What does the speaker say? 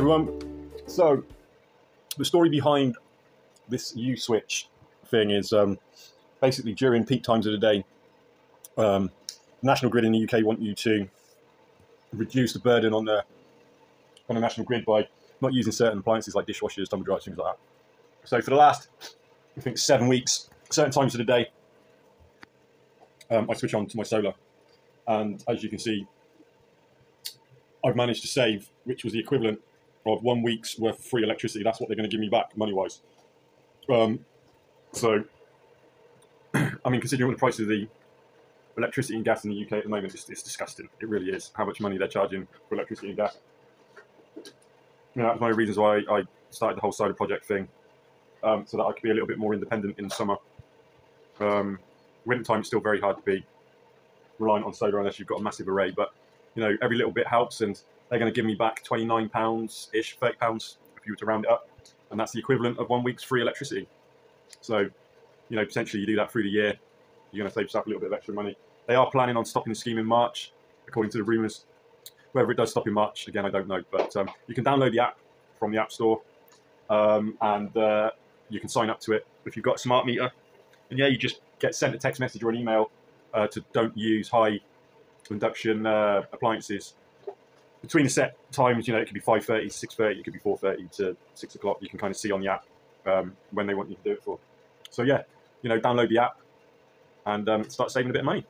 everyone. So, the story behind this U switch thing is um, basically during peak times of the day, um, National Grid in the UK want you to reduce the burden on the on the national grid by not using certain appliances like dishwashers, tumble dryers, things like that. So for the last, I think, seven weeks, certain times of the day, um, I switch on to my solar, and as you can see, I've managed to save, which was the equivalent of one week's worth of free electricity. That's what they're going to give me back money wise. Um, so, I mean, considering what the price of the electricity and gas in the UK at the moment, it's, it's disgusting. It really is how much money they're charging for electricity and gas. You know, that's one of the reasons why I started the whole solar project thing, um, so that I could be a little bit more independent in the summer. Um, winter time, it's still very hard to be reliant on solar unless you've got a massive array. But you know, every little bit helps, and they're going to give me back twenty nine pounds ish, thirty pounds if you were to round it up, and that's the equivalent of one week's free electricity. So, you know, potentially you do that through the year, you're going to save yourself a little bit of extra money. They are planning on stopping the scheme in March, according to the rumours. Whether it does stop in March, again, I don't know. But um, you can download the app from the App Store, um, and uh, you can sign up to it if you've got a smart meter. And yeah, you just get sent a text message or an email uh, to don't use high induction uh, appliances between the set times. You know, it could be 5:30, 6:30, it could be 4:30 to 6 o'clock. You can kind of see on the app um, when they want you to do it for. So yeah, you know, download the app and um, start saving a bit of money.